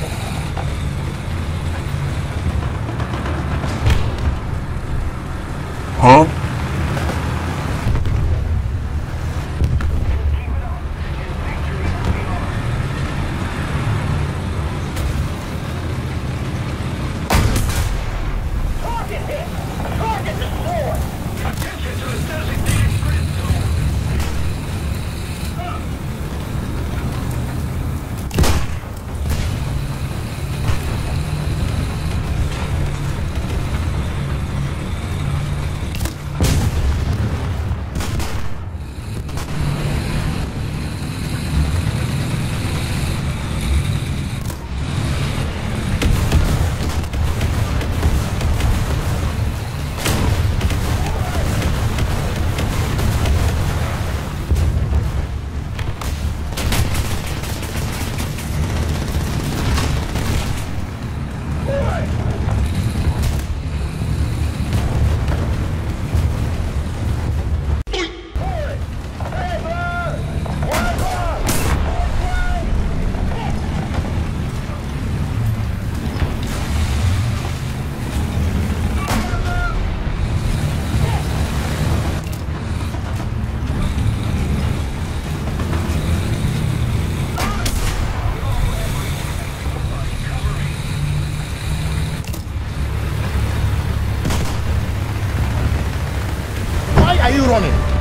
Thank you. Are you running?